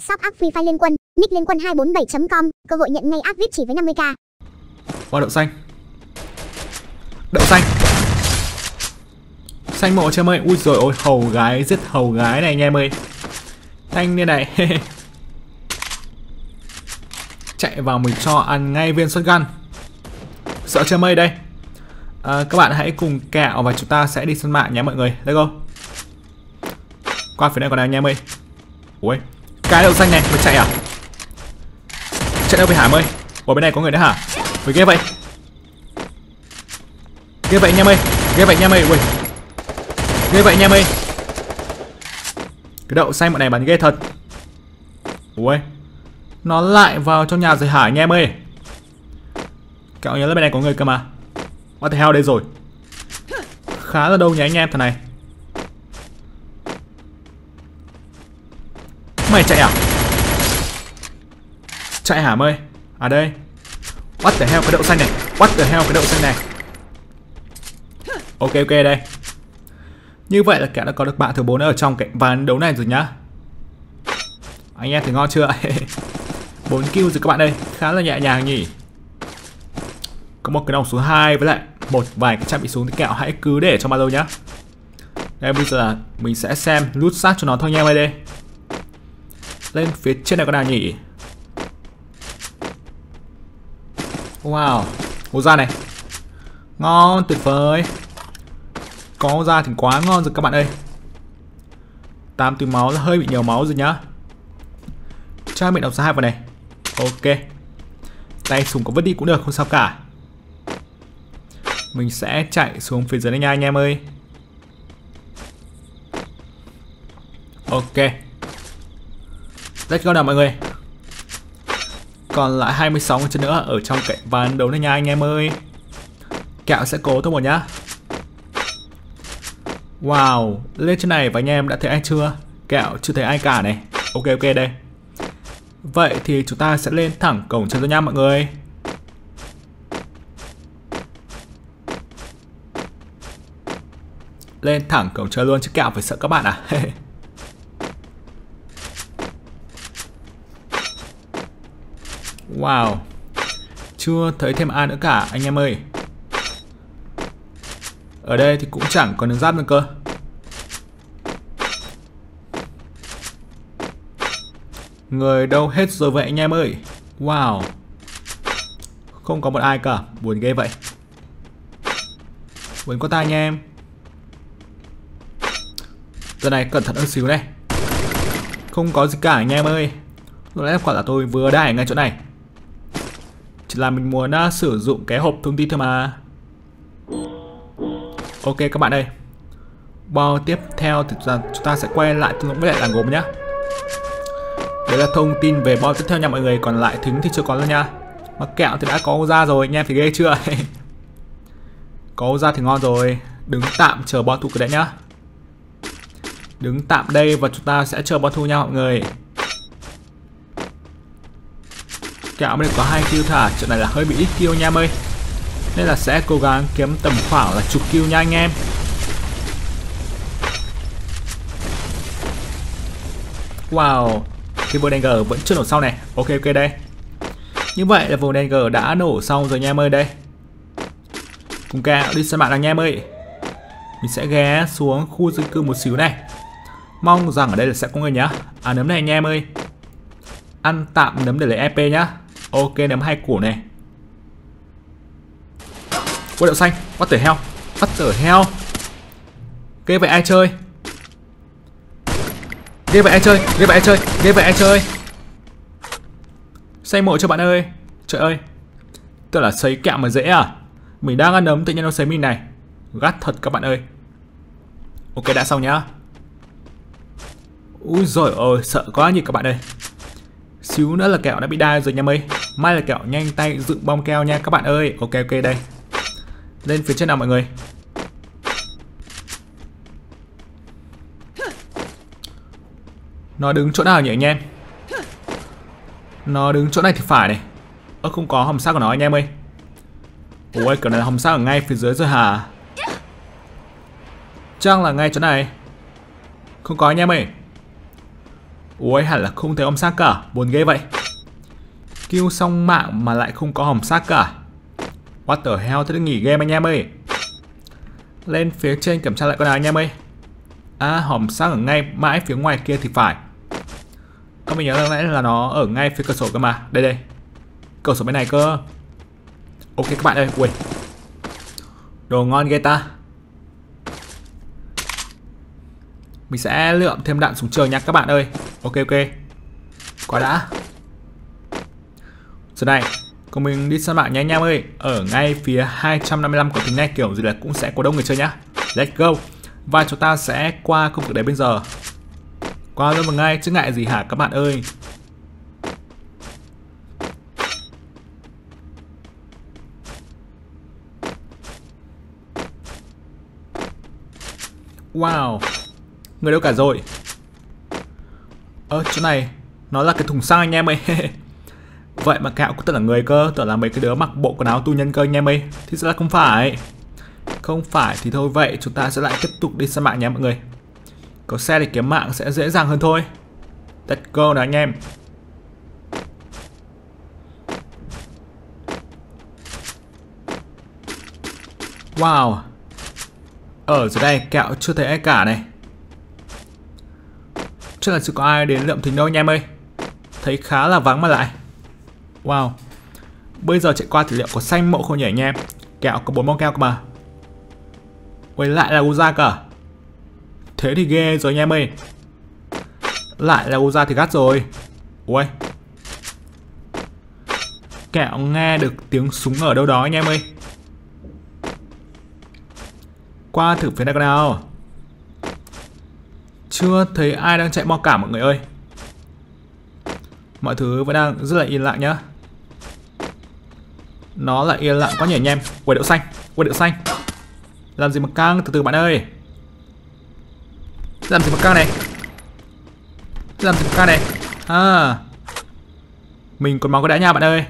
Shop app Free Fire Liên Quân, nick liên quân 247.com, cơ hội nhận ngay app VIP chỉ với 50k. qua đậu xanh. Đậu xanh. Xanh mộ cho em ơi Ui rồi ôi hầu gái giết hầu gái này anh em ơi. Thanh như này. Chạy vào mình cho ăn ngay viên shotgun Sợ chưa mây đây? À, Các bạn hãy cùng kẹo và chúng ta sẽ đi sân mạng nhé mọi người. Let's go. Qua phía này còn nào anh em ơi? Ui. Cái đậu xanh này mới chạy à? Chạy đâu về Hải ơi bỏ bên này có người nữa hả? Mày ghê vậy. Ghê vậy anh em ơi Ghê vậy anh em ơi Ui. Ghê vậy anh em ơi Cái đậu xanh bọn này bắn ghê thật. Ui. Nó lại vào trong nhà rồi hả anh em ơi? Cậu nhớ là bên này có người cơ mà. What the hell đây rồi? Khá là đâu nhỉ anh em, thằng này. Mày chạy à? Chạy hả mày? À đây. What the hell, cái đậu xanh này. What the hell, cái đậu xanh này. Ok ok, đây. Như vậy là kẻ đã có được bạn thứ 4 ở trong cái ván đấu này rồi nhá. Anh em thấy ngon chưa? 4 kill rồi các bạn ơi. Khá là nhẹ nhàng nhỉ. Có một cái đồng số 2 với lại một vài cái trang bị súng thì kẹo hãy cứ để cho ba lô nhá. Đây, bây giờ là mình sẽ xem loot sát cho nó thôi nha em ơi đây. Lên phía trên này có nào nhỉ? Wow Hố ra này. Ngon, tuyệt vời. Có ra thì quá ngon rồi các bạn ơi. 8 túi máu là hơi bị nhiều máu rồi nhá. Trang bị đọc ra hai vào này. Ok. Tay súng có vứt đi cũng được, không sao cả. Mình sẽ chạy xuống phía dưới này nha anh em ơi. Ok. Let's go nào mọi người. Còn lại 26 chân nữa ở trong cái ván đấu này nha anh em ơi. Kẹo sẽ cố thôi một nhá. Wow, lên trên này và anh em đã thấy ai chưa? Kẹo chưa thấy ai cả này. Ok ok đây. Vậy thì chúng ta sẽ lên thẳng cổng chân rồi nha mọi người. Lên thẳng cổng chơi luôn chứ kẹo phải sợ các bạn à? Wow. Chưa thấy thêm ai nữa cả, anh em ơi. Ở đây thì cũng chẳng còn đường giáp nữa cơ. Người đâu hết rồi vậy anh em ơi? Wow. Không có một ai cả, Buồn ghê vậy. Buồn có tai anh em. Giờ này cẩn thận hơn xíu này. Không có gì cả anh em ơi. Lúc nãy quả là tôi vừa đài ngay chỗ này chỉ là mình muốn uh, sử dụng cái hộp thông tin thôi mà. Ok các bạn ơi. Bao tiếp theo thì chúng ta sẽ quay lại tương ứng với lại làng gốm nhá. Đấy là thông tin về bao tiếp theo nha mọi người Còn lại thính thì chưa có đâu nha. Mà kẹo thì đã có ra rồi anh em thì ghê chưa? Có ra thì ngon rồi. Đứng tạm chờ bao thu cái đấy nhá. Đứng tạm đây và chúng ta sẽ chờ bao thu nha mọi người. Kẹo mới có hai kill thả, Trận này là hơi bị ít kill nha em ơi. Nên là sẽ cố gắng kiếm tầm khoảng là chục kill nha anh em. Wow, Cái vô Danger vẫn chưa nổ sau này. Ok ok đây. Như vậy là vô Danger đã nổ xong rồi nha em ơi đây. Cùng kẹo, đi sân bạn anh em ơi. Mình sẽ ghé xuống khu dân cư một xíu này. Mong rằng ở đây là sẽ có người nhá. À nấm này anh em ơi. Ăn tạm nấm để lấy EP nhá. Ok, ném hai củ này. Quân đậu xanh. What the hell? What the hell? Ghê vậy ai chơi? Ghê vậy ai chơi? Ghê vậy ai chơi? Ghê vậy ai chơi? Xây mộ cho bạn ơi. Trời ơi. Tức là xây kẹo mà dễ à? Mình đang ăn ấm tự nhiên nó xây mình này. Gắt thật các bạn ơi. Ok, đã xong nhá. Úi rồi ôi sợ quá nhỉ các bạn ơi. Xíu nữa là kẹo đã bị đai rồi nha mây May là kẹo nhanh tay dựng bom keo nha các bạn ơi. Ok ok, đây. Lên phía trên nào mọi người. Nó đứng chỗ nào nhỉ, anh em? Nó đứng chỗ này thì phải này. Ơ, không có hầm xác của nó, anh em ơi. Ôi kiểu này là hầm xác ở ngay phía dưới rồi hả? Chắc là ngay chỗ này. Không có, anh em ơi. Ui hẳn là không thấy hòm xác cả. Buồn ghê vậy. Kêu xong mạng mà lại không có hòm xác cả. What the hell, Thế nghỉ game anh em ơi. Lên phía trên kiểm tra lại con nào anh em ơi. À hòm xác ở ngay mãi phía ngoài kia thì phải. Các mình nhớ lúc nãy là nó ở ngay phía cửa sổ cơ mà. Đây đây. Cửa sổ bên này cơ. Ok, các bạn ơi. Ui. Đồ ngon ghê ta. Mình sẽ lượm thêm đạn súng trường nha, các bạn ơi. Ok ok. Quá đã. Giờ này còn mình đi săn mạng nha anh em ơi. Ở ngay phía 255 của tính này, kiểu gì là cũng sẽ có đông người chơi nhá. Let's go. Và chúng ta sẽ qua công việc đấy bây giờ. Qua luôn một ngay, chứ ngại gì hả, các bạn ơi? Wow. Người đâu cả rồi? Ơ, chỗ này, Nó là cái thùng xăng anh em ơi. Vậy mà kẹo cũng tất là người cơ Tưởng là mấy cái đứa mặc bộ quần áo tu nhân cơ anh em ơi. Thì sẽ là không phải. Không phải thì thôi, vậy Chúng ta sẽ lại tiếp tục đi săn mạng nha mọi người. Có xe thì kiếm mạng sẽ dễ dàng hơn thôi. Let's go nào anh em. Wow. Ở dưới đây, kẹo chưa thấy ai cả này. Chắc là chưa có ai đến lượm thính đâu anh em ơi. Thấy khá là vắng mà lại. Wow. Bây giờ chạy qua thì liệu có xanh mộ không nhỉ anh em? Kẹo có bốn món keo cơ mà. Quay lại là Uza cả Thế thì ghê rồi anh em ơi. Lại là Uza thì gắt rồi. Ui Kẹo nghe được tiếng súng ở đâu đó anh em ơi. Qua thử phía này con nào chưa thấy ai đang chạy mo cả mọi người ơi. Mọi thứ vẫn đang rất là yên lặng nhá. Nó là yên lặng quá nhỉ anh em. Quầy đậu xanh quầy đậu xanh. Làm gì mà căng? Từ từ bạn ơi. Làm gì mà căng này? Làm gì mà căng này? À. Mình còn máu có đã nha bạn ơi.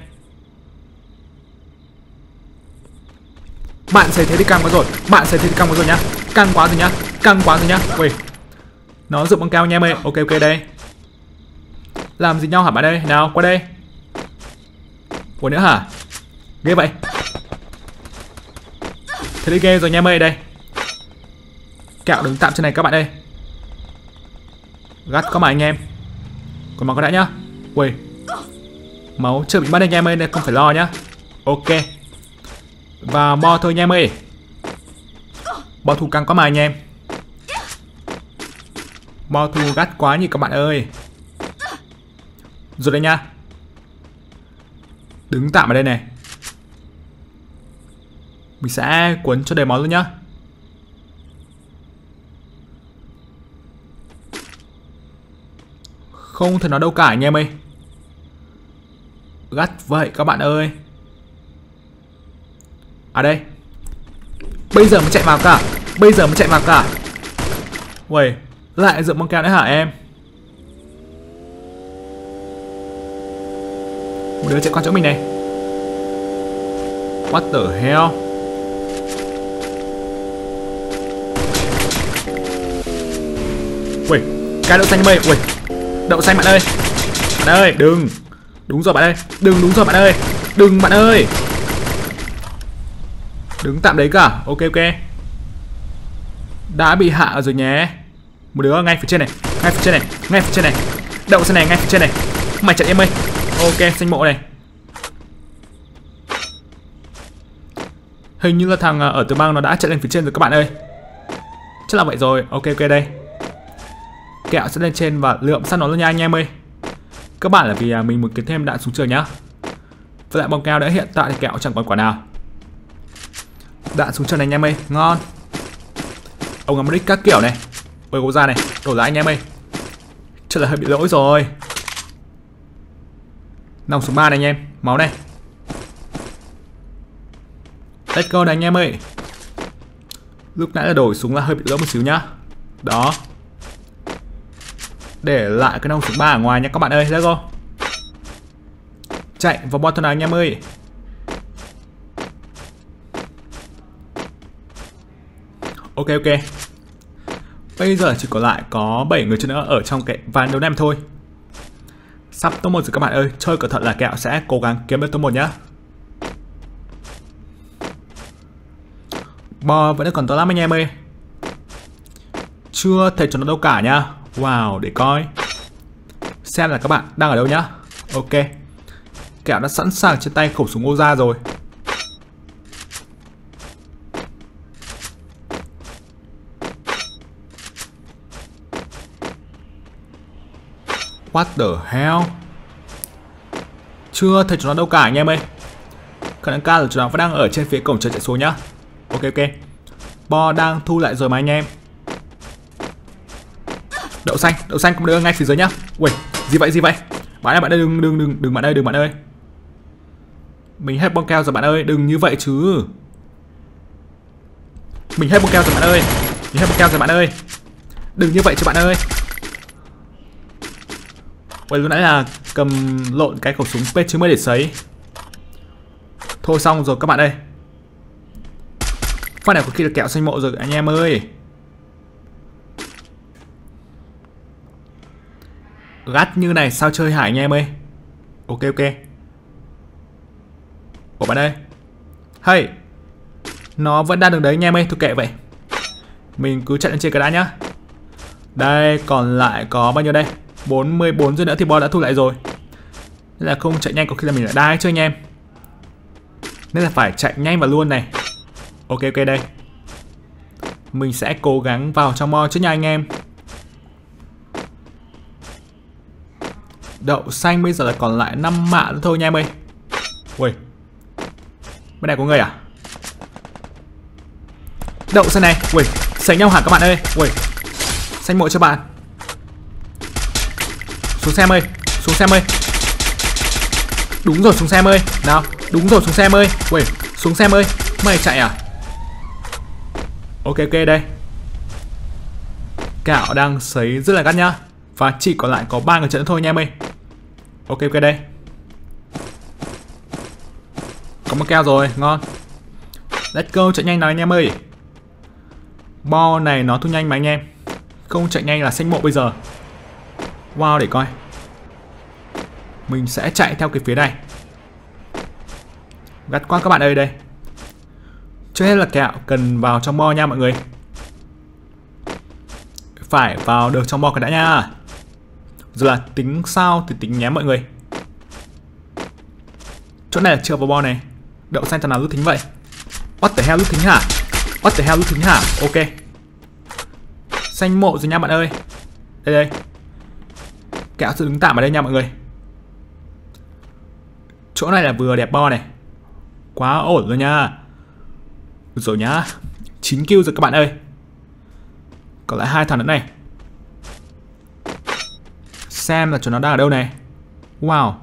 Bạn xây thế thì căng quá rồi. Bạn xây thế thì căng quá rồi nhá. Căng quá rồi nhá. Căng quá rồi nhá. Ui nó dựng băng cao nha em ơi Ok ok, đây. Làm gì nhau hả bạn đây Nào, qua đây. Ủa nữa hả? Ghê vậy. Thế đi ghê rồi nha em ơi đây. Kẹo đứng tạm trên này các bạn ơi. Gắt có mà anh em. Còn máu có đã nhá. Ui Máu chưa bị bắt anh em ơi nên không phải lo nhá. Ok. Và mo thôi nha em ơi Bo thủ căng có mà anh em. Bao thu gắt quá nhỉ các bạn ơi. Rồi đây nha. Đứng tạm ở đây này. Mình sẽ cuốn cho đầy máu luôn nhá. Không thể nói đâu cả anh em ơi. Gắt vậy các bạn ơi. À đây. Bây giờ mới chạy vào cả. Bây giờ mới chạy vào cả. Uầy lại dựng băng keo nữa hả em? Một đứa chạy qua chỗ mình này. What the hell? Ui Cái đậu xanh mây Ui Đậu xanh bạn ơi. Bạn ơi, đừng. Đúng rồi bạn ơi, Đừng đúng rồi bạn ơi. Đừng bạn ơi. Đứng tạm đấy cả. Ok ok. Đã bị hạ rồi nhé một đứa ngay phía trên này, ngay phía trên này, ngay phía trên này. Đậu xe này ngay phía trên này. Mày chạy em ơi. Ok, xanh mộ này. Hình như là thằng à, ở từ bang nó đã chạy lên phía trên rồi các bạn ơi. Chắc là vậy rồi. Ok ok đây. Kẹo sẽ lên trên và lượm săn nó luôn nha anh em ơi. Các bạn là vì à, mình muốn kiếm thêm đạn súng trường nhá. Với lại bom keo đã hiện tại thì kẹo chẳng còn quả nào. Đạn súng trường này anh em ơi. Ngon. Ông ngắm các kiểu này mời cô ra này. Đổ lại anh em ơi. Chắc là hơi bị lỗi rồi. Nòng số 3 này anh em. Máu này. Let's go này anh em ơi. Lúc nãy là đổi súng là hơi bị lỗi một xíu nhá. Đó. Để lại cái nòng số 3 ở ngoài nha các bạn ơi. Let's go. Chạy vào bot nào anh em ơi. Ok ok. Bây giờ chỉ còn lại có 7 người chơi nữa ở trong cái ván đấu nem thôi Sắp top 1 rồi các bạn ơi, chơi cẩn thận là kẹo sẽ cố gắng kiếm được top 1 nhá. bo vẫn còn to lắm anh em ơi. Chưa thể cho nó đâu cả nhá Wow, để coi. Xem là các bạn đang ở đâu nhá. Ok. Kẹo đã sẵn sàng trên tay khẩu súng Oza rồi. What the hell? Chưa thấy chúng nó đâu cả anh em ơi. Khả năng cao là chúng nó vẫn đang ở trên phía cổng chờ chạy xuống nhá. Ok ok. Bo đang thu lại rồi mà anh em. Đậu xanh, đậu xanh cũng đưa ngay phía dưới nhá. Ui, gì vậy gì vậy? Bạn ơi bạn ơi đừng đừng đừng đừng bạn ơi đừng bạn ơi. Mình hết bong keo rồi bạn ơi, đừng như vậy chứ. Mình hết bong keo rồi bạn ơi. Mình hết bong keo rồi bạn ơi. Đừng như vậy chứ bạn ơi. Ôi, lúc nãy là cầm lộn cái khẩu súng P90 để sấy. Thôi xong rồi, các bạn ơi. Phát này có khi là kẹo xanh mộ rồi, anh em ơi. Gắt như này, sao chơi hả anh em ơi? Ok ok. Ủa, bạn ơi. Hey, Nó vẫn đang đứng đấy anh em ơi Thôi kệ vậy. Mình cứ chạy lên trên cái đã nhá. Đây, còn lại có bao nhiêu đây? 44 giây nữa thì bo đã thu lại rồi. Nên là không chạy nhanh, có khi là mình lại đai chứ anh em. Nên là phải chạy nhanh vào luôn này. Ok ok đây. Mình sẽ cố gắng vào trong mo chứ nha anh em. Đậu xanh bây giờ là còn lại 5 mạng nữa thôi nha em ơi. Ui. Bên này có người à? Đậu xanh này. Ui Sánh nhau hẳn các bạn ơi. Ui. Xanh mộ cho bạn xuống xem ơi, xuống xem ơi. Đúng rồi, xuống xem ơi. Nào, đúng rồi, xuống xem ơi. Ui xuống xem ơi. Mày chạy à? Ok ok, đây. Cạo đang sấy rất là gắt nhá. Và chỉ còn lại có ba người trận thôi nha em ơi. Ok ok, đây. Có một keo rồi, ngon. Let's go, chạy nhanh nào anh em ơi. Bo này nó thu nhanh mà anh em. Không chạy nhanh là xanh mộ bây giờ. Wow, để coi. Mình sẽ chạy theo cái phía này. Gắt quá, các bạn ơi, đây. Trước hết là kẹo cần vào trong bo nha, mọi người. Phải vào được trong bo cái đã nha. Rồi là tính sao thì tính nhé mọi người. Chỗ này là chưa vào bo này. Đậu xanh thằng nào rút thính vậy? What the hell rút thính hả? What the hell rút thính hả? Ok. Xanh mộ rồi nha, bạn ơi. Đây đây. Kẹo sẽ đứng tạm ở đây nha mọi người. Chỗ này là vừa đẹp bo này. Quá ổn rồi nha. Rồi nhá. 9 kill rồi các bạn ơi. Còn lại hai thằng nữa này. Xem là chúng nó đang ở đâu này. Wow.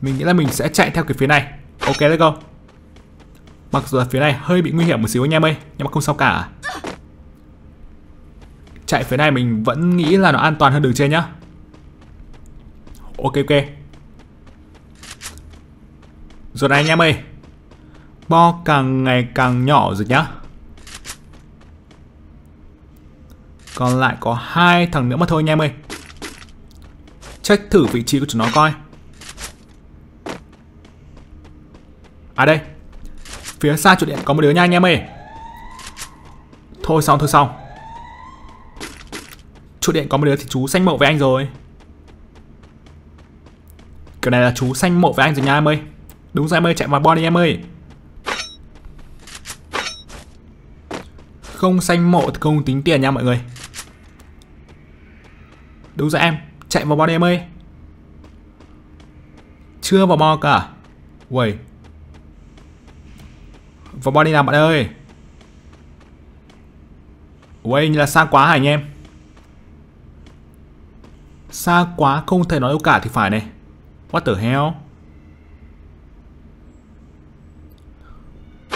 Mình nghĩ là mình sẽ chạy theo cái phía này. Ok, let's go. Mặc dù là phía này hơi bị nguy hiểm một xíu anh em ơi, Nhưng mà không sao cả. Chạy phía này mình vẫn nghĩ là nó an toàn hơn đường trên nhá. Ok ok. Rồi này anh em ơi. Bo càng ngày càng nhỏ rồi nhá. Còn lại có hai thằng nữa mà thôi anh em ơi. Check thử vị trí của chúng nó coi. À đây. Phía xa trụ điện có một đứa nha anh em ơi. Thôi xong thôi xong. Trụ điện có một đứa thì chú xanh mộ với anh rồi. Kiểu này là chú xanh mộ với anh rồi nha em ơi. Đúng rồi em ơi, chạy vào body em ơi. Không xanh mộ thì không tính tiền nha mọi người. Đúng rồi em, Chạy vào body em ơi. Chưa vào bo cả. Uầy. Vào body nào bạn ơi? Uầy như là xa quá hả anh em? Xa quá, không thể nói đâu cả thì phải này. What the hell?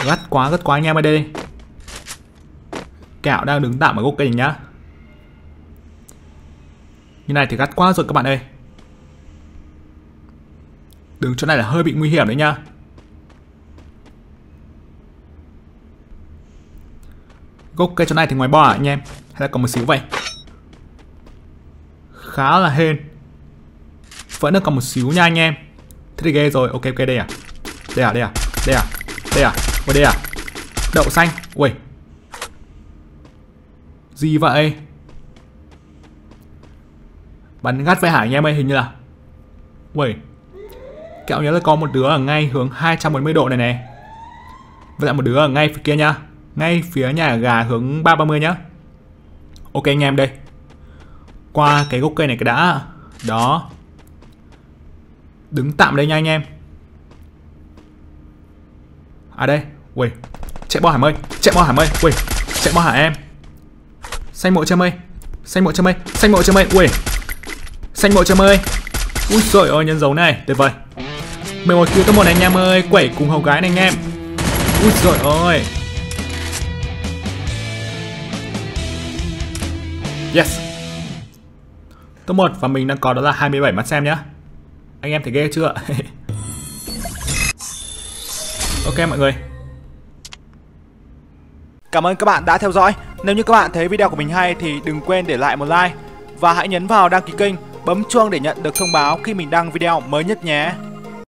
Gắt quá gắt quá anh em ơi đây. Kẹo đang đứng tạm ở gốc cây nhá. Như này thì gắt quá rồi các bạn ơi. Đứng chỗ này là hơi bị nguy hiểm đấy nha Gốc cây chỗ này thì ngoài bo à anh em? Hay là còn một xíu vậy? Khá là hên. Vẫn được còn một xíu nha anh em. Thế thì ghê rồi, ok ok đây à. Đây à, đây à, đây à, đây à, ui đây à. Đậu xanh, ui Gì vậy? Bắn gắt với Hải anh em ơi, hình như là. Ui Kẹo nhớ là có một đứa ở ngay hướng 240 độ này này Và lại một đứa ở ngay phía kia nha. Ngay phía nhà gà hướng 330 nhá. Ok anh em đây. Qua cái gốc cây này cái đã. Đó. Đứng tạm đây nha anh em. À đây Ui Chạy bo hả mây, Chạy bo hả mây Ui Chạy bo hả em. Xanh mộ chơi mây, Xanh mộ chơi mây, Xanh mộ chơi mây Ui Xanh mộ chơi mây. Ui trời ơi, nhân dấu này, Tuyệt vời. 11 kill top 1 anh em ơi, Quẩy cùng hầu gái này anh em. Ui trời ơi. Yes. Top 1 và mình đang có đó là 27 mắt xem nhá Anh em thấy ghê chưa Ok mọi người Cảm ơn các bạn đã theo dõi. Nếu như các bạn thấy video của mình hay thì đừng quên để lại một like và hãy nhấn vào đăng ký kênh, bấm chuông để nhận được thông báo khi mình đăng video mới nhất nhé.